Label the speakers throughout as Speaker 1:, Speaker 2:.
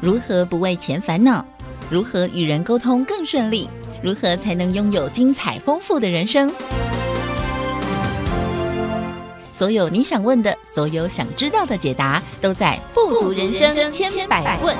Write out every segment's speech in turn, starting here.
Speaker 1: 如何不为钱烦恼？如何与人沟通更顺利？如何才能拥有精彩丰富的人生？所有你想问的，所有想知道的解答，都在《富足人生千百问》。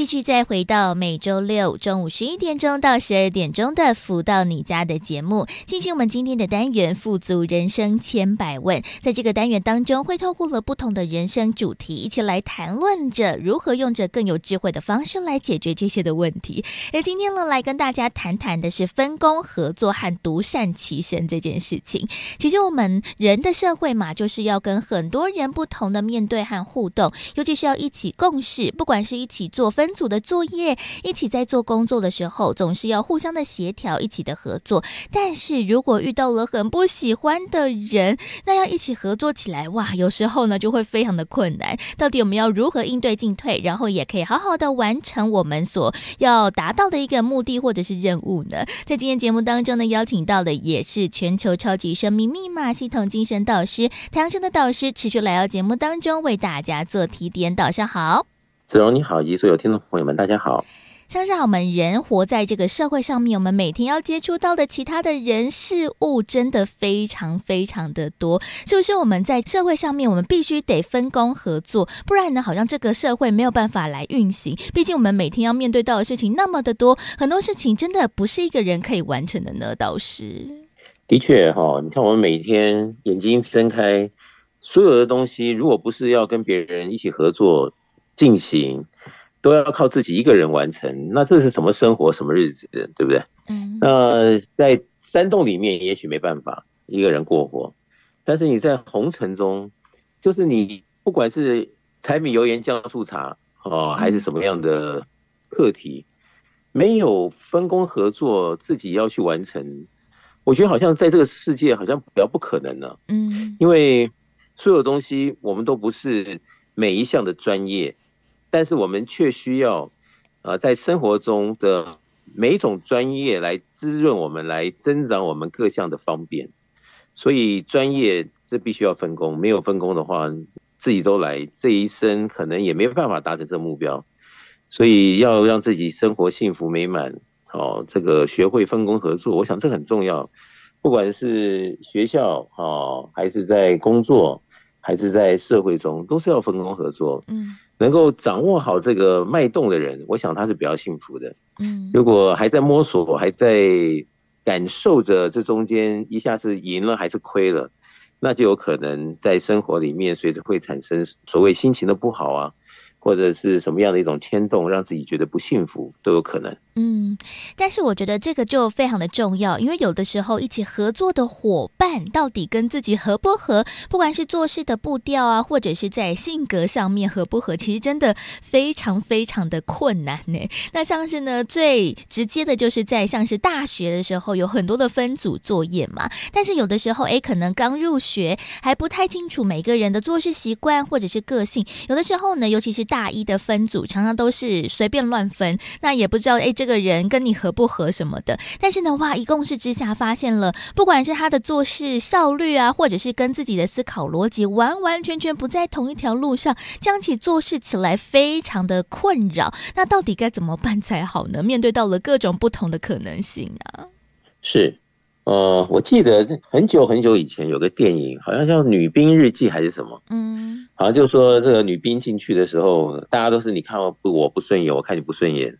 Speaker 1: 继续再回到每周六中午十一点钟到十二点钟的“福到你家”的节目，进行我们今天的单元“富足人生千百问”。在这个单元当中，会透过了不同的人生主题，一起来谈论着如何用着更有智慧的方式来解决这些的问题。而今天呢，来跟大家谈谈的是分工合作和独善其身这件事情。其实我们人的社会嘛，就是要跟很多人不同的面对和互动，尤其是要一起共事，不管是一起做分。组的作业，一起在做工作的时候，总是要互相的协调，一起的合作。但是如果遇到了很不喜欢的人，那要一起合作起来，哇，有时候呢就会非常的困难。到底我们要如何应对进退，然后也可以好好的完成我们所要达到的一个目的或者是任务呢？在今天节目当中呢，邀请到的也是全球超级生命密码系统精神导师太阳生的导师，持续来到节目当中为大家做提点。早上好。
Speaker 2: 子荣你好，以及所有听众朋友们，大家好。
Speaker 1: 像是我们人活在这个社会上面，我们每天要接触到的其他的人事物，真的非常非常的多，是不是？我们在社会上面，我们必须得分工合作，不然呢，好像这个社会没有办法来运行。毕竟我们每天要面对到的事情那么的多，很多事情真的不是一个人可以完成的呢。倒是，
Speaker 2: 的确哈，你看我们每天眼睛睁开，所有的东西，如果不是要跟别人一起合作。进行都要靠自己一个人完成，那这是什么生活、什么日子，对不对？嗯。那在山洞里面，也许没办法一个人过活，但是你在红尘中，就是你不管是柴米油盐酱醋茶哦，还是什么样的课题，没有分工合作，自己要去完成，我觉得好像在这个世界好像比较不可能呢。嗯。因为所有东西我们都不是每一项的专业。但是我们却需要，呃，在生活中的每一种专业来滋润我们，来增长我们各项的方便。所以专业这必须要分工，没有分工的话，自己都来，这一生可能也没有办法达成这目标。所以要让自己生活幸福美满，哦，这个学会分工合作，我想这很重要。不管是学校哦，还是在工作，还是在社会中，都是要分工合作。嗯。能够掌握好这个脉动的人，我想他是比较幸福的。嗯，如果还在摸索，还在感受着这中间一下是赢了还是亏了，那就有可能在生活里面随着会产生所谓心情的不好啊。或者是什么样的一种牵动，让自己觉得不幸福都有可能。
Speaker 1: 嗯，但是我觉得这个就非常的重要，因为有的时候一起合作的伙伴到底跟自己合不合，不管是做事的步调啊，或者是在性格上面合不合，其实真的非常非常的困难呢。那像是呢，最直接的就是在像是大学的时候，有很多的分组作业嘛。但是有的时候，哎，可能刚入学还不太清楚每个人的做事习惯或者是个性，有的时候呢，尤其是大一的分组常常都是随便乱分，那也不知道哎，这个人跟你合不合什么的。但是呢，哇，一共是之下发现了，不管是他的做事效率啊，或者是跟自己的思考逻辑完完全全不在同一条路上，这样起做事起来非常的困扰。那到底该怎么办才好呢？面对到了各种不同的可能性啊，
Speaker 2: 是。呃，我记得很久很久以前有个电影，好像叫《女兵日记》还是什么，嗯，好像就说这个女兵进去的时候，大家都是你看我不我不顺眼，我看你不顺眼，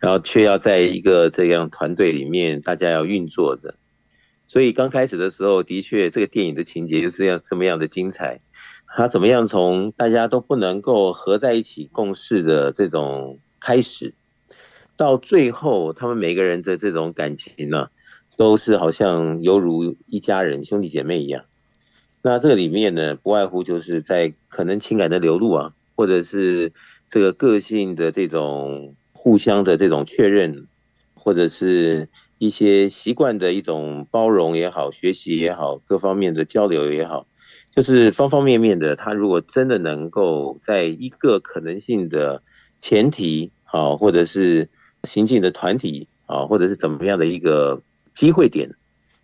Speaker 2: 然后却要在一个这样团队里面，大家要运作着。所以刚开始的时候，的确这个电影的情节就是这样这么样的精彩。他怎么样从大家都不能够合在一起共事的这种开始，到最后他们每个人的这种感情呢？都是好像犹如一家人兄弟姐妹一样，那这个里面呢，不外乎就是在可能情感的流露啊，或者是这个个性的这种互相的这种确认，或者是一些习惯的一种包容也好，学习也好，各方面的交流也好，就是方方面面的。他如果真的能够在一个可能性的前提啊，或者是行进的团体啊，或者是怎么样的一个。机会点，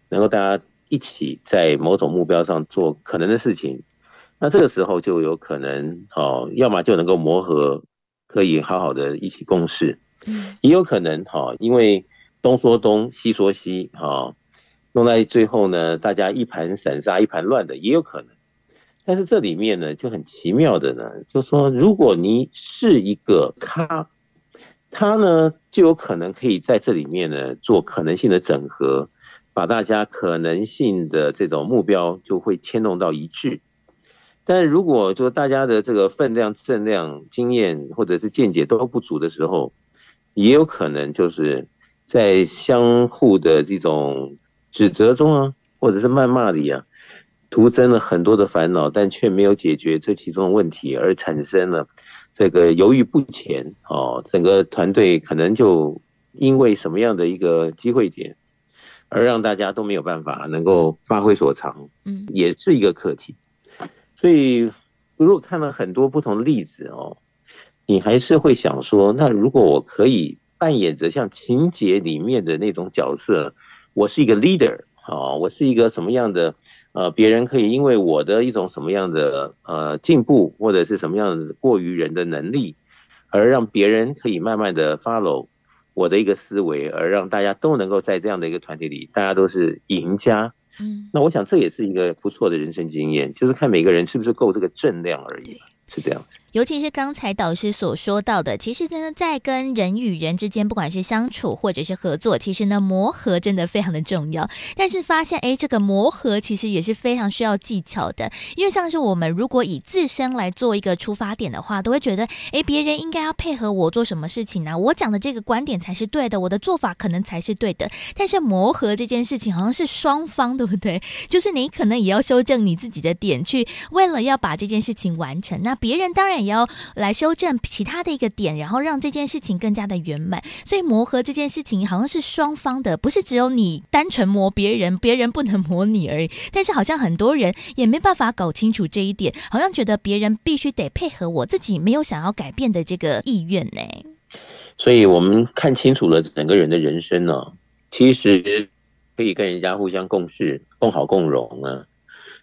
Speaker 2: 能够大家一起在某种目标上做可能的事情，那这个时候就有可能哦，要么就能够磨合，可以好好的一起共事，嗯，也有可能哈，因为东说东，西说西，哈，弄在最后呢，大家一盘散沙，一盘乱的也有可能。但是这里面呢，就很奇妙的呢，就说如果你是一个他，他呢就有可能可以在这里面呢做可能性的整合，把大家可能性的这种目标就会牵动到一致。但如果说大家的这个分量、正量、经验或者是见解都不足的时候，也有可能就是在相互的这种指责中啊，或者是谩骂里啊，徒增了很多的烦恼，但却没有解决这其中的问题，而产生了这个犹豫不前哦。整个团队可能就因为什么样的一个机会点，而让大家都没有办法能够发挥所长，嗯，也是一个课题。所以，如果看了很多不同的例子哦，你还是会想说，那如果我可以扮演着像情节里面的那种角色，我是一个 leader 啊，我是一个什么样的呃，别人可以因为我的一种什么样的呃进步，或者是什么样子过于人的能力，而让别人可以慢慢的 follow 我的一个思维，而让大家都能够在这样的一个团体里，大家都是赢家。嗯，那我想这也是一个不错的人生经验，就是看每个人是不是够这个正量而已，是这样子。
Speaker 1: 尤其是刚才导师所说到的，其实呢，在跟人与人之间，不管是相处或者是合作，其实呢，磨合真的非常的重要。但是发现，哎，这个磨合其实也是非常需要技巧的。因为像是我们如果以自身来做一个出发点的话，都会觉得，哎，别人应该要配合我做什么事情呢？我讲的这个观点才是对的，我的做法可能才是对的。但是磨合这件事情好像是双方，对不对？就是你可能也要修正你自己的点，去为了要把这件事情完成。那别人当然也。要来修正其他的一个点，然后让这件事情更加的圆满。所以磨合这件事情好像是双方的，不是只有你单纯磨别人，别人不能磨你而已。但是好像很多人也没办法搞清楚这一点，好像觉得别人必须得配合我自己，没有想要改变的这个意愿呢。
Speaker 2: 所以我们看清楚了整个人的人生呢，其实可以跟人家互相共事、共好共荣啊。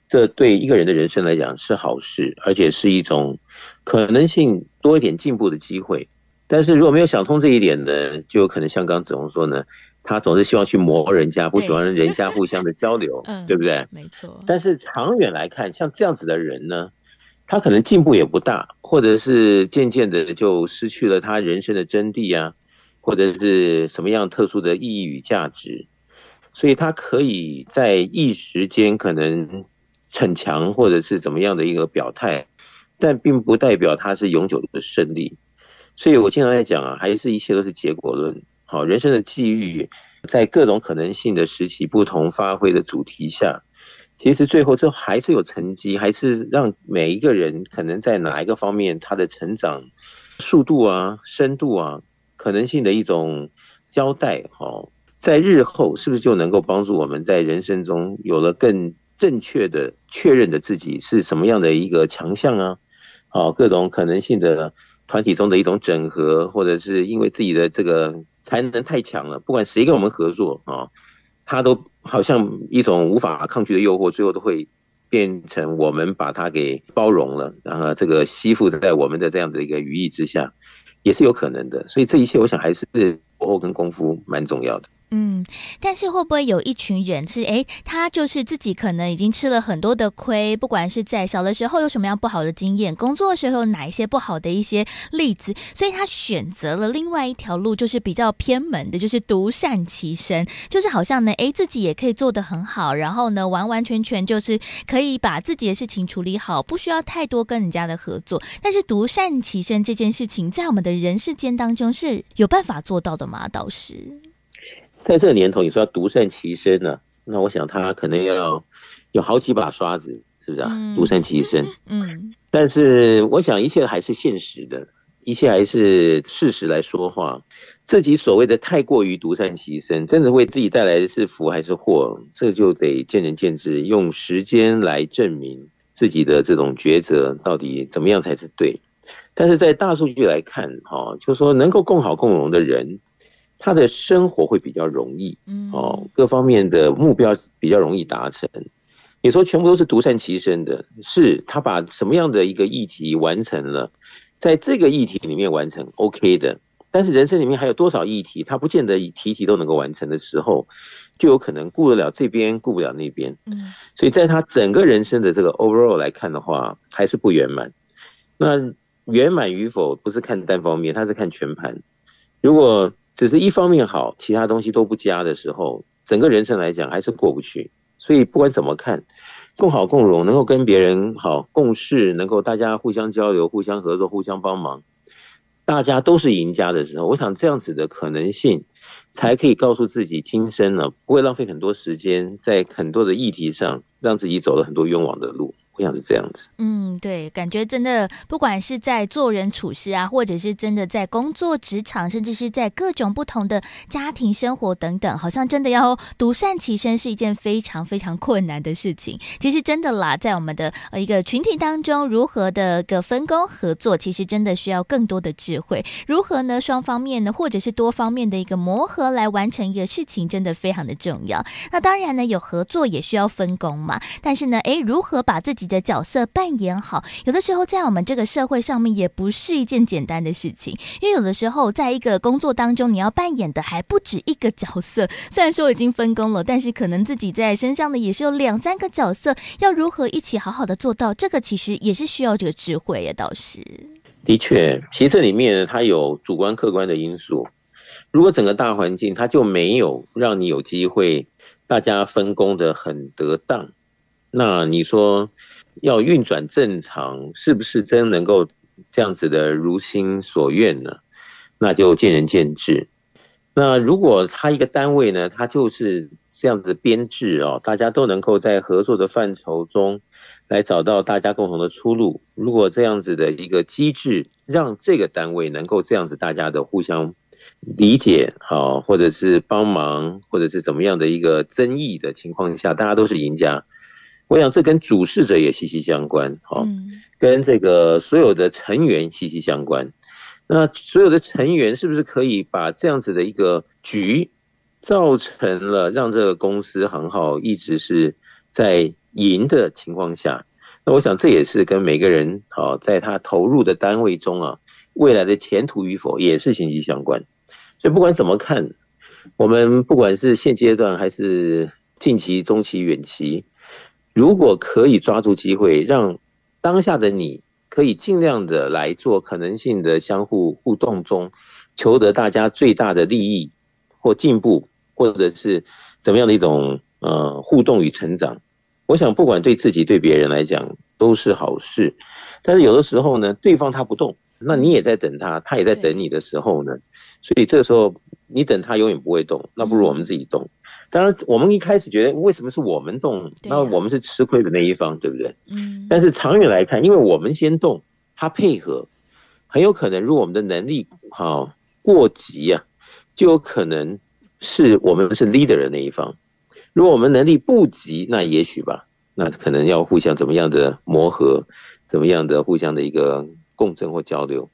Speaker 2: 这对一个人的人生来讲是好事，而且是一种可能性多一点进步的机会。但是如果没有想通这一点呢，就有可能像刚子红说呢，他总是希望去磨人家，不喜欢人家互相的交流，对不对？
Speaker 1: 没错。
Speaker 2: 但是长远来看，像这样子的人呢，他可能进步也不大，或者是渐渐的就失去了他人生的真谛啊，或者是什么样特殊的意义与价值，所以他可以在一时间可能。逞强或者是怎么样的一个表态，但并不代表他是永久的胜利。所以我经常在讲啊，还是一切都是结果论。好，人生的际遇，在各种可能性的时期不同发挥的主题下，其实最后就还是有成绩，还是让每一个人可能在哪一个方面他的成长速度啊、深度啊、可能性的一种交代。好，在日后是不是就能够帮助我们在人生中有了更。正确的确认的自己是什么样的一个强项啊？好，各种可能性的团体中的一种整合，或者是因为自己的这个才能太强了，不管谁跟我们合作啊，他都好像一种无法抗拒的诱惑，最后都会变成我们把他给包容了，然后这个吸附在我们的这样的一个羽翼之下，也是有可能的。所以这一切，我想还是后跟功夫蛮重要的。
Speaker 1: 嗯，但是会不会有一群人是哎，他就是自己可能已经吃了很多的亏，不管是在小的时候有什么样不好的经验，工作的时候哪一些不好的一些例子，所以他选择了另外一条路，就是比较偏门的，就是独善其身，就是好像呢，哎，自己也可以做得很好，然后呢，完完全全就是可以把自己的事情处理好，不需要太多跟人家的合作。但是独善其身这件事情，在我们的人世间当中是有办法做到的吗？导师？
Speaker 2: 在这个年头，你说要独善其身呢？那我想他可能要有好几把刷子，是不是啊？独善其身。嗯。但是我想一切还是现实的，一切还是事实来说话。自己所谓的太过于独善其身，真的为自己带来的是福还是祸？这就得见仁见智，用时间来证明自己的这种抉择到底怎么样才是对。但是在大数据来看，哈，就是说能够共好共荣的人。他的生活会比较容易，嗯哦，各方面的目标比较容易达成，你说全部都是独善其身的，是他把什么样的一个议题完成了，在这个议题里面完成 OK 的，但是人生里面还有多少议题，他不见得题题都能够完成的时候，就有可能顾得了这边，顾不了那边。嗯，所以在他整个人生的这个 overall 来看的话，还是不圆满。那圆满与否不是看单方面，他是看全盘。如果只是一方面好，其他东西都不佳的时候，整个人生来讲还是过不去。所以不管怎么看，共好共荣，能够跟别人好共事，能够大家互相交流、互相合作、互相帮忙，大家都是赢家的时候，我想这样子的可能性，才可以告诉自己，今生呢不会浪费很多时间在很多的议题上，让自己走了很多冤枉的路。我想是这样子。
Speaker 1: 嗯，对，感觉真的，不管是在做人处事啊，或者是真的在工作职场，甚至是在各种不同的家庭生活等等，好像真的要独善其身是一件非常非常困难的事情。其实真的啦，在我们的呃一个群体当中，如何的个分工合作，其实真的需要更多的智慧。如何呢？双方面呢，或者是多方面的一个磨合来完成一个事情，真的非常的重要。那当然呢，有合作也需要分工嘛。但是呢，诶，如何把自己的角色扮演好，有的时候在我们这个社会上面也不是一件简单的事情，因为有的时候在一个工作当中，你要扮演的还不止一个角色。虽然说已经分工了，但是可能自己在身上的也是有两三个角色，要如何一起好好的做到这个，其实也是需要这个智慧呀。倒是
Speaker 2: 的确，其实这里面它有主观客观的因素。如果整个大环境它就没有让你有机会，大家分工的很得当。那你说要运转正常，是不是真能够这样子的如心所愿呢？那就见仁见智。那如果他一个单位呢，他就是这样子编制哦，大家都能够在合作的范畴中来找到大家共同的出路。如果这样子的一个机制，让这个单位能够这样子大家的互相理解好，或者是帮忙，或者是怎么样的一个争议的情况下，大家都是赢家。我想这跟主事者也息息相关，哈，跟这个所有的成员息息相关。那所有的成员是不是可以把这样子的一个局，造成了让这个公司很好，一直是在赢的情况下？那我想这也是跟每个人啊，在他投入的单位中啊，未来的前途与否也是息息相关。所以不管怎么看，我们不管是现阶段还是近期、中期、远期。如果可以抓住机会，让当下的你可以尽量的来做可能性的相互互动中，求得大家最大的利益或进步，或者是怎么样的一种呃互动与成长，我想不管对自己对别人来讲都是好事。但是有的时候呢，对方他不动，那你也在等他，他也在等你的时候呢，所以这个时候你等他永远不会动，那不如我们自己动。当然，我们一开始觉得为什么是我们动，那我们是吃亏的那一方，对不对？嗯。但是长远来看，因为我们先动，他配合，很有可能如果我们的能力好过急啊，就有可能是我们是 leader 的那一方。如果我们能力不及，那也许吧，那可能要互相怎么样的磨合，怎么样的互相的一个共振或交流。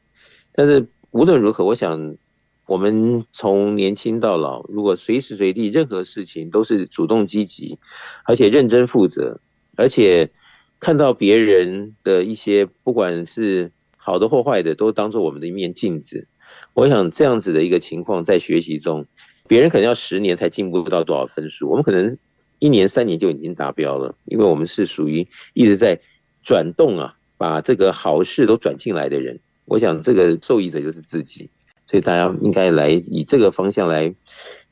Speaker 2: 但是无论如何，我想。我们从年轻到老，如果随时随地任何事情都是主动积极，而且认真负责，而且看到别人的一些不管是好的或坏的，都当做我们的一面镜子。我想这样子的一个情况，在学习中，别人可能要十年才进步不到多少分数，我们可能一年三年就已经达标了，因为我们是属于一直在转动啊，把这个好事都转进来的人。我想这个受益者就是自己。所以大家应该来以这个方向来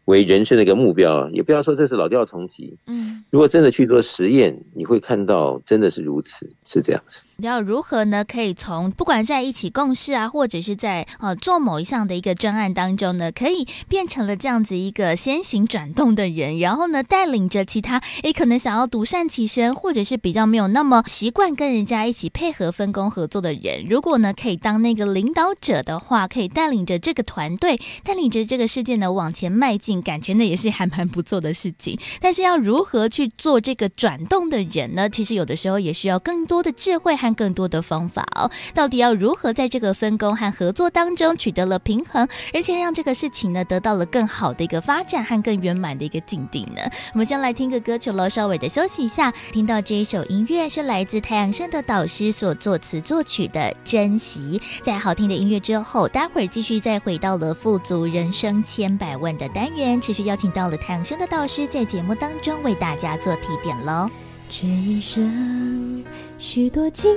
Speaker 2: 为人生的一个目标，也不要说这是老调重提。嗯，如果真的去做实验，你会看到真的是如此，是这样子。
Speaker 1: 要如何呢？可以从不管在一起共事啊，或者是在呃做某一项的一个专案当中呢，可以变成了这样子一个先行转动的人，然后呢带领着其他诶可能想要独善其身，或者是比较没有那么习惯跟人家一起配合分工合作的人，如果呢可以当那个领导者的话，可以带领着这个团队，带领着这个事件呢往前迈进，感觉呢也是还蛮不错的事情。但是要如何去做这个转动的人呢？其实有的时候也需要更多的智慧和更多的方法哦。到底要如何在这个分工和合作当中取得了平衡，而且让这个事情呢得到了更好的一个发展和更圆满的一个境地呢？我们先来听个歌曲喽，稍微的休息一下。听到这一首音乐是来自太阳升的导师所作词作曲的《珍惜》。在好听的音乐之后，待会儿继续再回到了富足人生千百万的单元，持续邀请到了太阳升的导师在节目当中为大家做提点喽。
Speaker 3: 这一生许多精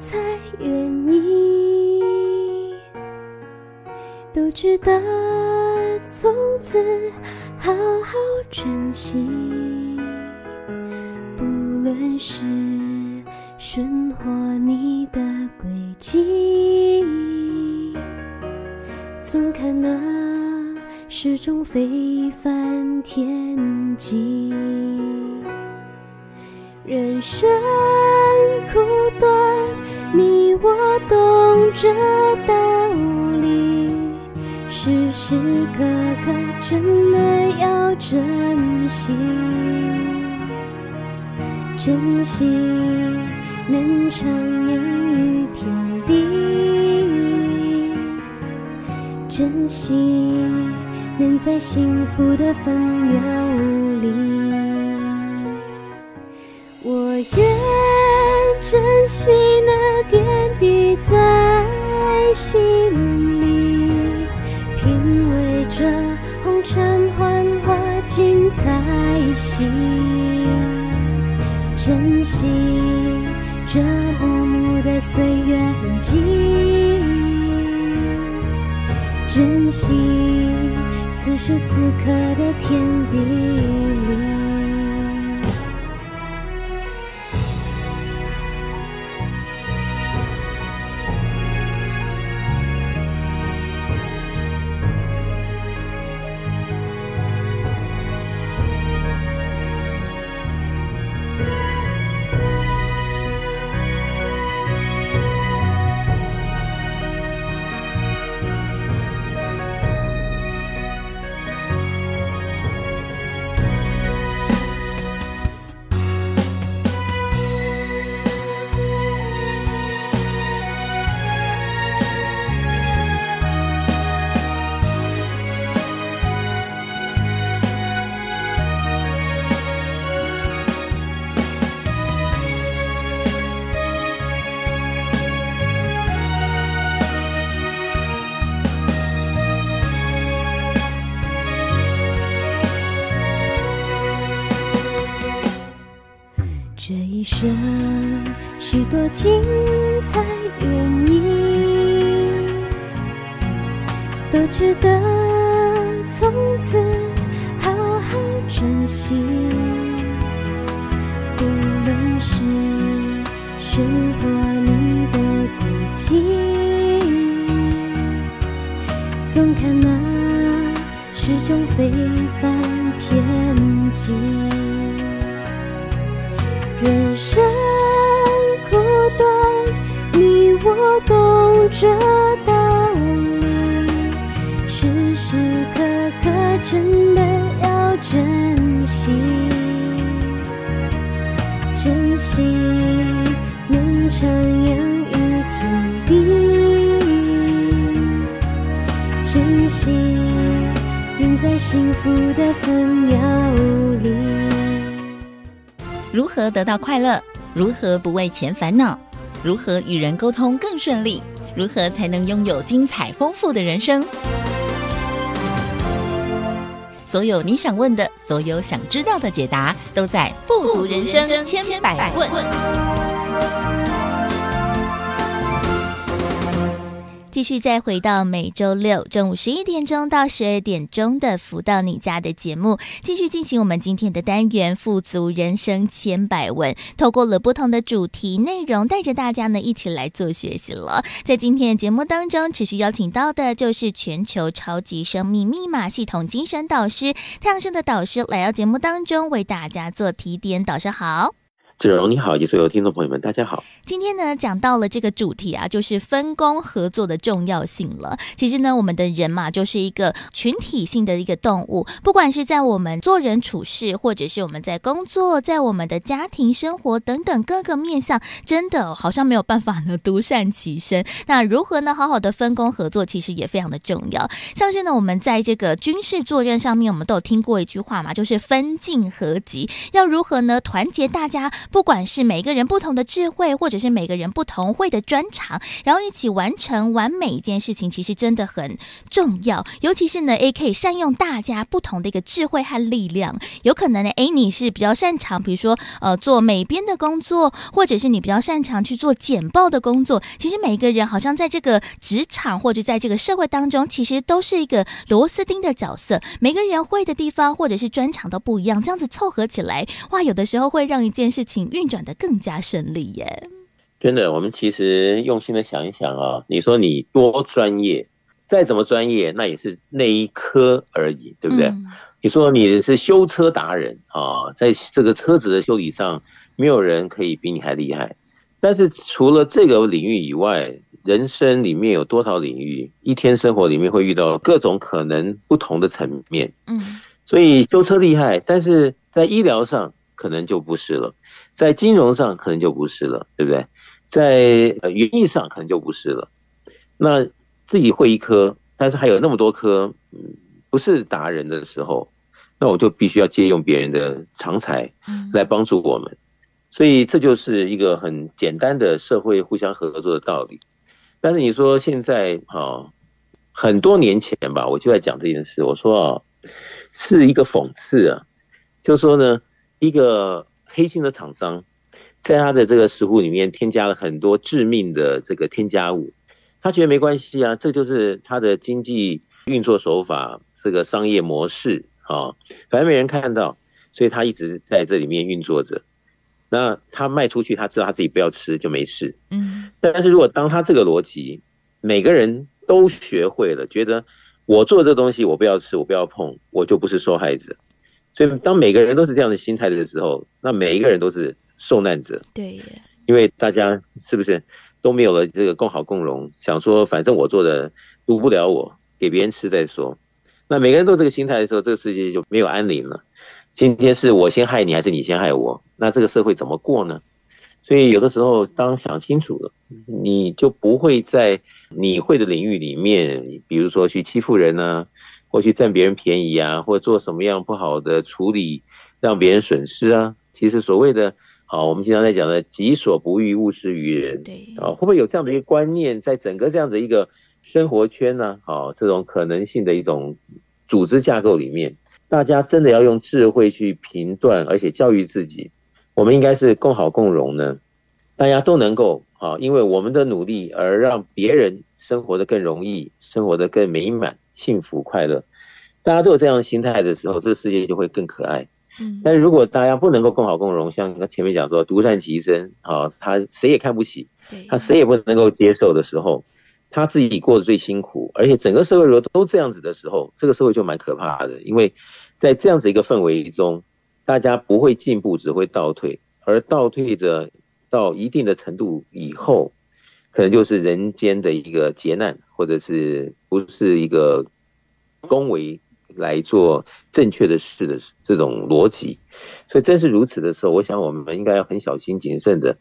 Speaker 3: 彩原因，都值得从此好好珍惜。不论是顺或逆的轨迹，总看那是种非凡天际。人生苦短，你我懂这道理，时时刻刻真的要珍惜，珍惜能徜徉于天地，珍惜能在幸福的分秒里。我愿珍惜那点滴在心里，品味着红尘幻化精彩戏，珍惜这幕幕的岁月痕迹，珍惜此时此刻的天地。惜能徜徉于天地，珍惜在幸福的分秒里。
Speaker 1: 如何得到快乐？如何不为钱烦恼？如何与人沟通更顺利？如何才能拥有精彩丰富的人生？所有你想问的，所有想知道的解答，都在《富足人生千百问》。继续再回到每周六中午十一点钟到十二点钟的“福到你家”的节目，继续进行我们今天的单元“富足人生千百问”。透过了不同的主题内容，带着大家呢一起来做学习了。在今天的节目当中，持续邀请到的就是全球超级生命密码系统精神导师太阳生的导师来到节目当中为大家做提点。导师好。
Speaker 2: 子荣你好，以及所有听众朋友们，大家好。
Speaker 1: 今天呢，讲到了这个主题啊，就是分工合作的重要性了。其实呢，我们的人嘛，就是一个群体性的一个动物，不管是在我们做人处事，或者是我们在工作，在我们的家庭生活等等各个面向，真的好像没有办法呢独善其身。那如何呢，好好的分工合作，其实也非常的重要。像是呢，我们在这个军事作战上面，我们都有听过一句话嘛，就是分进合集，要如何呢，团结大家。不管是每个人不同的智慧，或者是每个人不同会的专长，然后一起完成完美一件事情，其实真的很重要。尤其是呢，A 可以善用大家不同的一个智慧和力量。有可能呢，A 你是比较擅长，比如说呃做美编的工作，或者是你比较擅长去做简报的工作。其实每个人好像在这个职场或者在这个社会当中，其实都是一个螺丝钉的角色。每个人会的地方或者是专长都不一样，这样子凑合起来，哇，有的时候会让一件事情。运转的更加顺利耶！
Speaker 2: 真的，我们其实用心的想一想啊，你说你多专业，再怎么专业，那也是那一科而已，对不对？你说你是修车达人啊，在这个车子的修理上，没有人可以比你还厉害。但是除了这个领域以外，人生里面有多少领域？一天生活里面会遇到各种可能不同的层面。嗯，所以修车厉害，但是在医疗上可能就不是了。在金融上可能就不是了，对不对？在呃园艺上可能就不是了。那自己会一科，但是还有那么多科，嗯，不是达人的时候，那我就必须要借用别人的长才来帮助我们。所以这就是一个很简单的社会互相合作的道理。但是你说现在啊，很多年前吧，我就在讲这件事，我说啊，是一个讽刺啊，就说呢，一个。黑心的厂商，在他的这个食物里面添加了很多致命的这个添加物，他觉得没关系啊，这就是他的经济运作手法，这个商业模式啊，反正没人看到，所以他一直在这里面运作着。那他卖出去，他知道他自己不要吃就没事。嗯，但是如果当他这个逻辑每个人都学会了，觉得我做这东西我不要吃，我不要碰，我就不是受害者。所以，当每个人都是这样的心态的时候，那每一个人都是受难者。
Speaker 1: 对，
Speaker 2: 因为大家是不是都没有了这个共好共荣？想说，反正我做的毒不了我，给别人吃再说。那每个人都这个心态的时候，这个世界就没有安宁了。今天是我先害你，还是你先害我？那这个社会怎么过呢？所以，有的时候当想清楚了，你就不会在你会的领域里面，比如说去欺负人呢。或去占别人便宜啊，或者做什么样不好的处理，让别人损失啊。其实所谓的，好，我们经常在讲的“己所不欲，勿施于人”。
Speaker 1: 对
Speaker 2: 啊，会不会有这样的一个观念，在整个这样的一个生活圈呢？好，这种可能性的一种组织架构里面，大家真的要用智慧去评断，而且教育自己。我们应该是共好共荣呢，大家都能够啊，因为我们的努力而让别人生活的更容易，生活的更美满。幸福快乐，大家都有这样的心态的时候，这个世界就会更可爱。嗯，但是如果大家不能够共好共荣，像前面讲说独善其身啊，他谁也看不起，他谁也不能够接受的时候，他自己过得最辛苦，而且整个社会如果都这样子的时候，这个社会就蛮可怕的。因为在这样子一个氛围中，大家不会进步，只会倒退，而倒退着到一定的程度以后。可能就是人间的一个劫难，或者是不是一个恭维来做正确的事的这种逻辑，所以正是如此的时候，我想我们应该要很小心谨慎的。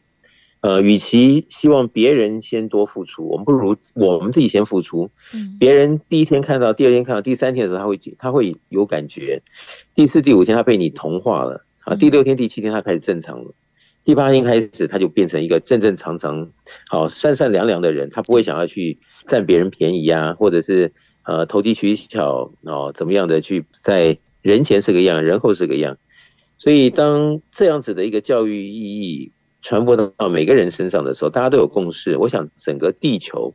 Speaker 2: 呃，与其希望别人先多付出，我们不如我们自己先付出。嗯，别人第一天看到，第二天看到，第三天的时候，他会他会有感觉，第四、第五天他被你同化了啊，第六天、第七天他开始正常了。第八天开始，他就变成一个正正常常、好善善良良的人。他不会想要去占别人便宜啊，或者是呃投机取巧哦，怎么样的去在人前是个样，人后是个样。所以，当这样子的一个教育意义传播到每个人身上的时候，大家都有共识。我想，整个地球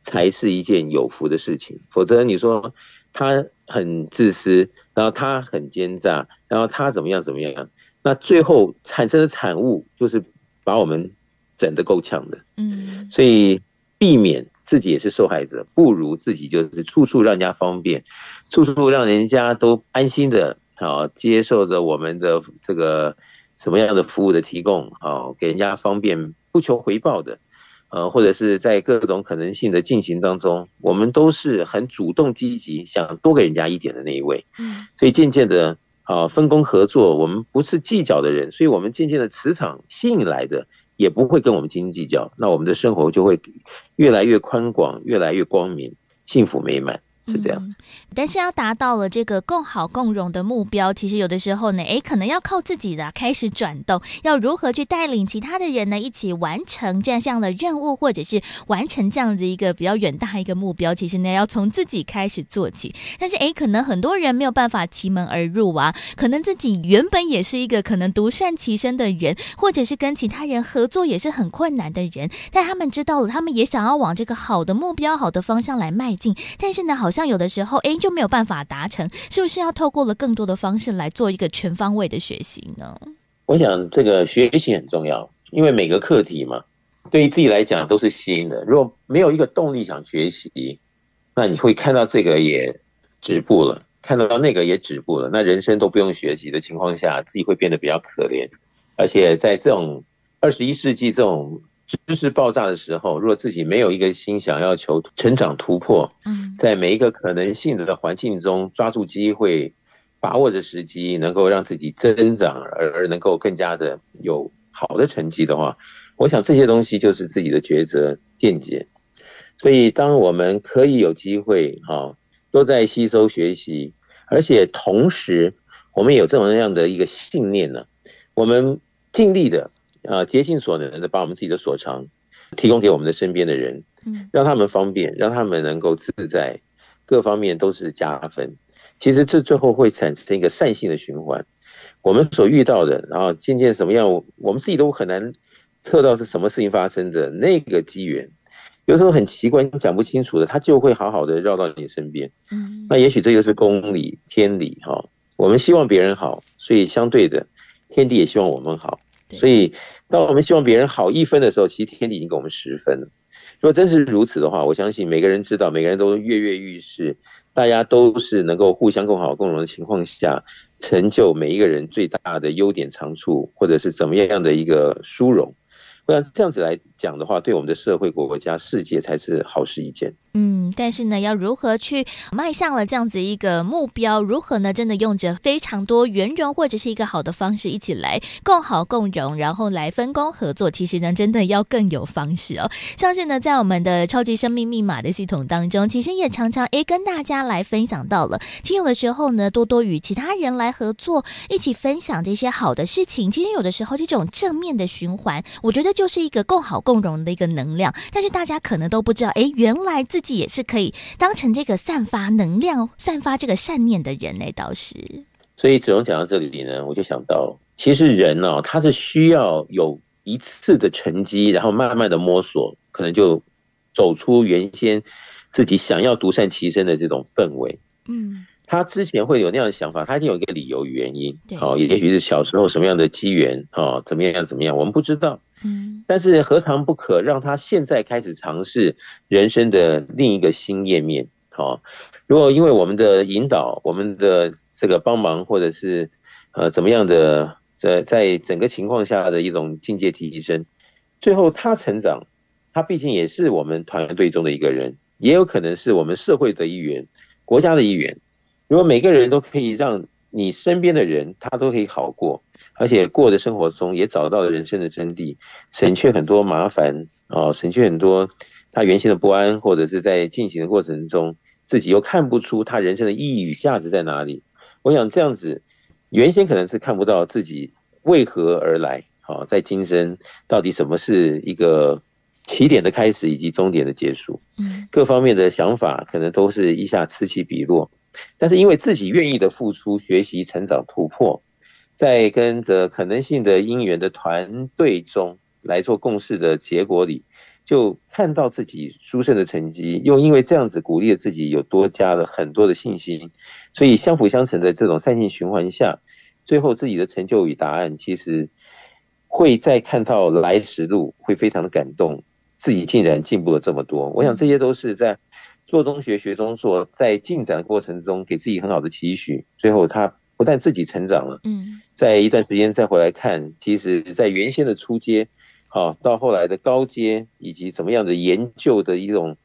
Speaker 2: 才是一件有福的事情。否则，你说他很自私，然后他很奸诈，然后他怎么样怎么样？那最后产生的产物就是把我们整得够呛的，嗯，所以避免自己也是受害者，不如自己就是处处让人家方便，处处让人家都安心的啊接受着我们的这个什么样的服务的提供，啊给人家方便，不求回报的，呃，或者是在各种可能性的进行当中，我们都是很主动积极，想多给人家一点的那一位。
Speaker 1: 嗯，
Speaker 2: 所以渐渐的，啊，分工合作，我们不是计较的人，所以我们渐渐的磁场吸引来的也不会跟我们斤斤计较，那我们的生活就会越来越宽广，越来越光明，幸福美满。是这样子，
Speaker 1: 但是要达到了这个共好共荣的目标，其实有的时候呢，诶，可能要靠自己的开始转动，要如何去带领其他的人呢，一起完成这样的任务，或者是完成这样子一个比较远大一个目标，其实呢，要从自己开始做起。但是，诶，可能很多人没有办法奇门而入啊，可能自己原本也是一个可能独善其身的人，或者是跟其他人合作也是很困难的人，但他们知道了，他们也想要往这个好的目标、好的方向来迈进，但是呢，好。像有的时候，哎，就没有办法达成，是不是要透过了更多的方式来做一个全方位的学习呢？
Speaker 2: 我想这个学习很重要，因为每个课题嘛，对于自己来讲都是新的。如果没有一个动力想学习，那你会看到这个也止步了，看到那个也止步了，那人生都不用学习的情况下，自己会变得比较可怜。而且在这种二十一世纪这种。知识爆炸的时候，如果自己没有一个心想要求成长突破，
Speaker 1: 嗯，
Speaker 2: 在每一个可能性的环境中抓住机会，把握着时机，能够让自己增长，而而能够更加的有好的成绩的话，我想这些东西就是自己的抉择见解。所以，当我们可以有机会，哈，都在吸收学习，而且同时我们有这么样的一个信念呢，我们尽力的。呃，竭尽所能的把我们自己的所长提供给我们的身边的人，
Speaker 1: 嗯，
Speaker 2: 让他们方便，让他们能够自在，各方面都是加分。其实这最后会产生一个善性的循环。我们所遇到的，然后渐渐什么样，我们自己都很难测到是什么事情发生的那个机缘，有时候很奇怪，讲不清楚的，它就会好好的绕到你身边。
Speaker 1: 嗯，
Speaker 2: 那也许这就是公理天理哈。我们希望别人好，所以相对的，天地也希望我们好。所以，当我们希望别人好一分的时候，其实天地已经给我们十分了。如果真是如此的话，我相信每个人知道，每个人都跃跃欲试，大家都是能够互相更好共荣的情况下，成就每一个人最大的优点长处，或者是怎么样的一个殊荣。我想这样子来讲的话，对我们的社会、国家、世界才是好事一件。
Speaker 1: 嗯，但是呢，要如何去迈向了这样子一个目标？如何呢？真的用着非常多圆融或者是一个好的方式，一起来共好共荣，然后来分工合作。其实呢，真的要更有方式哦。像是呢，在我们的超级生命密码的系统当中，其实也常常诶跟大家来分享到了。其实有的时候呢，多多与其他人来合作，一起分享这些好的事情。其实有的时候这种正面的循环，我觉得就是一个共好共融的一个能量。但是大家可能都不知道，哎，原来自己。也是可以当成这个散发能量、散发这个善念的人呢，倒是。
Speaker 2: 所以子龙讲到这里呢，我就想到，其实人呢，他是需要有一次的沉积，然后慢慢的摸索，可能就走出原先自己想要独善其身的这种氛围。
Speaker 1: 嗯，
Speaker 2: 他之前会有那样的想法，他一定有一个理由原因。
Speaker 1: 对，
Speaker 2: 好，也许是小时候什么样的机缘，哦，怎么样怎么样，我们不知道。
Speaker 1: 嗯，
Speaker 2: 但是何尝不可让他现在开始尝试人生的另一个新页面？好，如果因为我们的引导，我们的这个帮忙，或者是呃怎么样的，在在整个情况下的一种境界提升，最后他成长，他毕竟也是我们团队中的一个人，也有可能是我们社会的一员，国家的一员。如果每个人都可以让你身边的人，他都可以好过。而且过的生活中也找到了人生的真谛，省却很多麻烦哦，省却很多他原先的不安，或者是在进行的过程中自己又看不出他人生的意义与价值在哪里。我想这样子，原先可能是看不到自己为何而来，好，在今生到底什么是一个起点的开始以及终点的结束，
Speaker 1: 嗯，
Speaker 2: 各方面的想法可能都是一下此起彼落，但是因为自己愿意的付出、学习、成长、突破。在跟着可能性的因缘的团队中来做共事的结果里，就看到自己殊胜的成绩，又因为这样子鼓励了自己，有多加了很多的信心，所以相辅相成的这种善性循环下，最后自己的成就与答案，其实会再看到来时路，会非常的感动，自己竟然进步了这么多。我想这些都是在做中学学中做，在进展的过程中给自己很好的期许，最后他。不但自己成长了，
Speaker 1: 嗯
Speaker 2: 在一段时间再回来看，其实，在原先的初阶，好、到后来的高阶，以及怎么样的研究的一种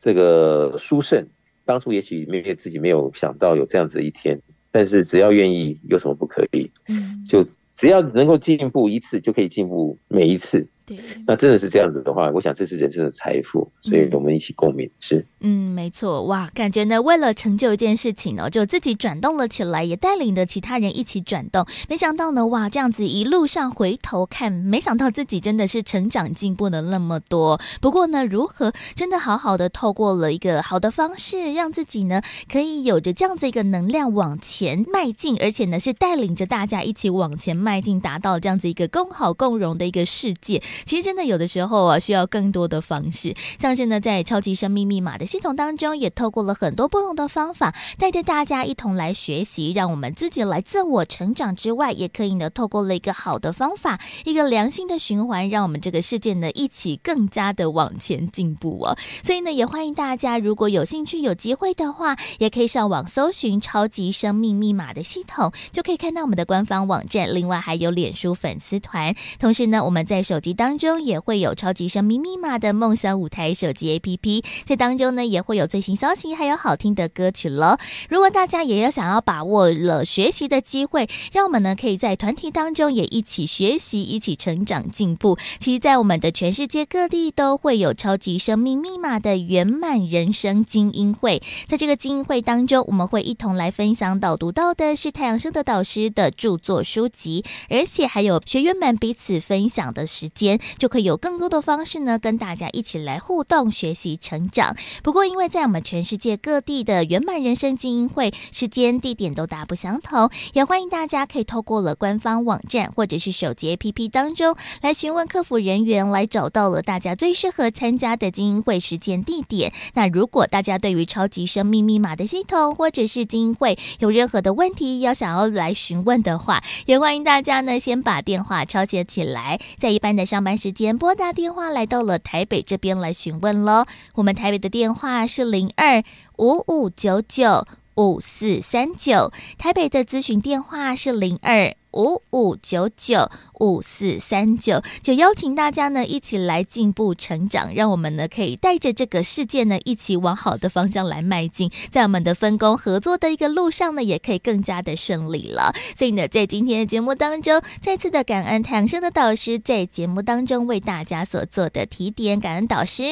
Speaker 2: 这个殊胜，当初也许没有自己没有想到有这样子的一天，但是只要愿意，有什么不可以？
Speaker 1: 嗯，
Speaker 2: 就只要能够进步一次，就可以进步每一次。
Speaker 1: 对，
Speaker 2: 那真的是这样子的话，我想这是人生的财富，所以我们一起共勉之。
Speaker 1: 嗯，没错，哇，感觉呢，为了成就一件事情呢，就自己转动了起来，也带领着其他人一起转动。没想到呢，哇，这样子一路上回头看，没想到自己真的是成长进步了那么多。不过呢，如何真的好好的透过了一个好的方式，让自己呢可以有着这样子一个能量往前迈进，而且呢是带领着大家一起往前迈进，达到这样子一个共好共荣的一个世界。其实真的有的时候啊，需要更多的方式，像是呢，在超级生命密码的系统当中，也透过了很多不同的方法，带着大家一同来学习，让我们自己来自我成长之外，也可以呢，透过了一个好的方法，一个良性的循环，让我们这个世界呢一起更加的往前进步哦。所以呢，也欢迎大家，如果有兴趣、有机会的话，也可以上网搜寻“超级生命密码”的系统，就可以看到我们的官方网站。另外还有脸书粉丝团，同时呢，我们在手机当当中也会有“超级生命密码”的梦想舞台手机 APP，在当中呢也会有最新消息，还有好听的歌曲喽。如果大家也要想要把握了学习的机会，让我们呢可以在团体当中也一起学习，一起成长进步。其实，在我们的全世界各地都会有超级生命密码的圆满人生精英会，在这个精英会当中，我们会一同来分享导读到的是太阳升的导师的著作书籍，而且还有学员们彼此分享的时间，就可以有更多的方式呢跟大家一起来互动、学习、成长。不过，因为在我们全世界各地的圆满人生精英会时间、地点都大不相同，也欢迎大家可以透过了官方网站或者是手机 APP 当中来询问客服人员，来找到了大家最适合参加的精英会时间、地点。那如果大家对于超级生命密码的系统或者是精英会有任何的问题要想要来询问的话，也欢迎大家呢先把电话抄写起来，在一般的上上班时间拨打电话来到了台北这边来询问喽。我们台北的电话是零二五五九九五四三九，台北的咨询电话是零二五五九九五四三九，就邀请大家呢一起来进步成长，让我们呢可以带着这个世界呢一起往好的方向来迈进，在我们的分工合作的一个路上呢，也可以更加的顺利了。所以呢，在今天的节目当中，再次的感恩太阳升的导师在节目当中为大家所做的提点，感恩导师。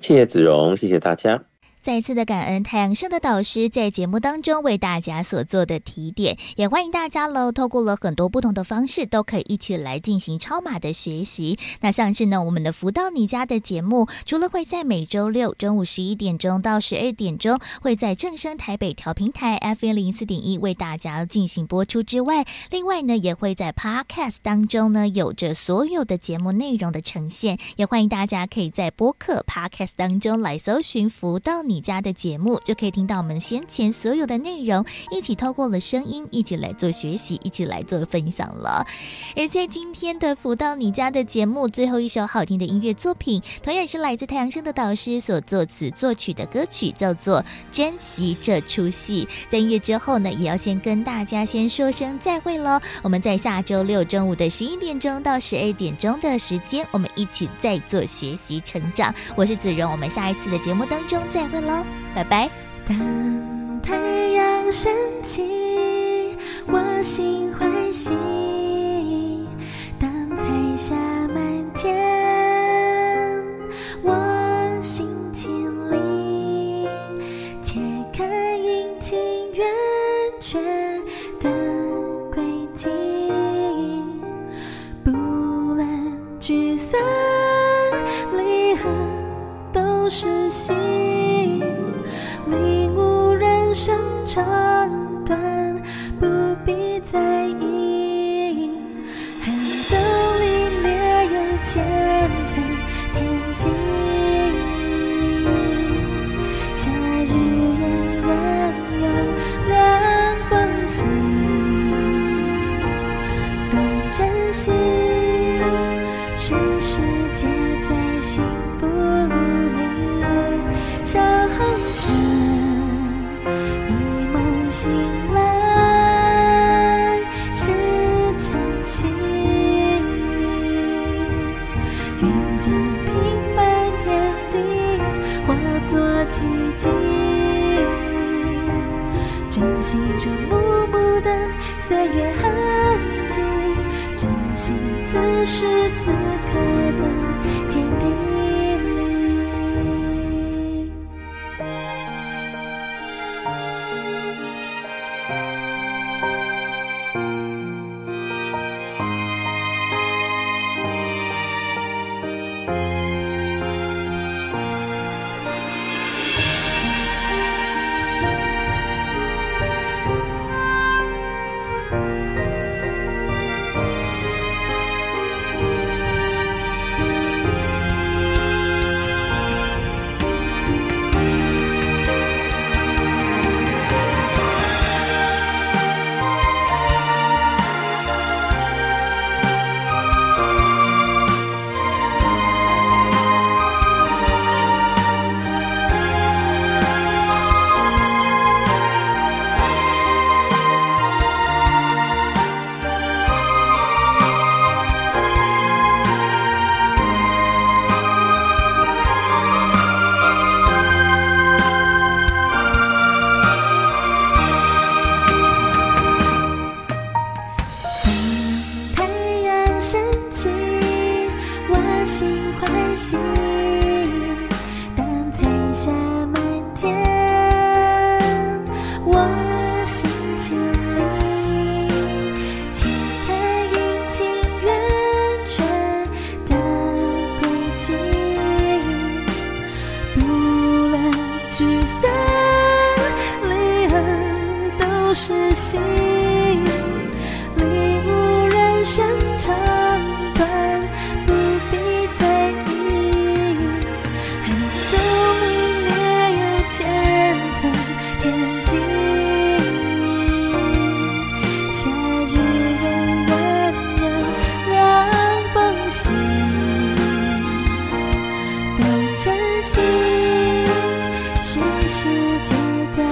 Speaker 2: 谢谢子荣，谢谢大家。
Speaker 1: 再次的感恩太阳升的导师在节目当中为大家所做的提点，也欢迎大家喽，透过了很多不同的方式，都可以一起来进行超码的学习。那像是呢，我们的福到你家的节目，除了会在每周六中午十一点钟到十二点钟，会在正声台北调频台 FM 零四点一为大家进行播出之外，另外呢，也会在 Podcast 当中呢，有着所有的节目内容的呈现，也欢迎大家可以在播客 Podcast 当中来搜寻福到你家的节目，就可以听到我们先前所有的内容，一起透过了声音，一起来做学习，一起来做分享了。而在今天的福到你家的节目最后一首好听的音乐作品，同样是来自太阳升的导师所作词作曲的歌曲，叫做《珍惜这出戏》。在音乐之后呢，也要先跟大家先说声再会喽。我们在下周六中午的十一点钟到十二点钟的时间，我们一起再做学习成长。我是子荣，我们下一次的节目当中再会喽，拜拜。
Speaker 3: 当太阳升起，我心欢喜；珍惜，
Speaker 1: 是世界的